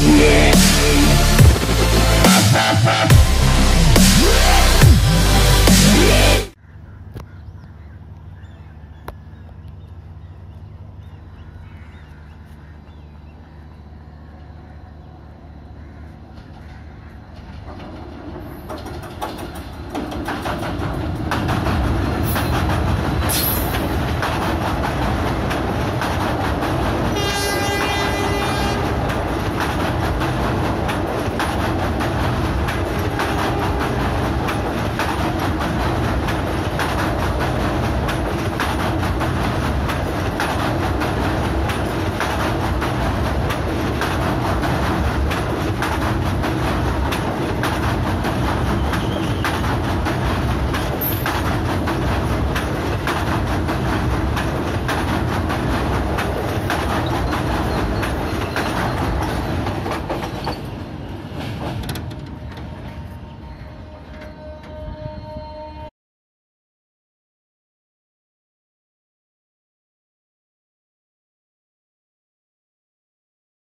Yeah!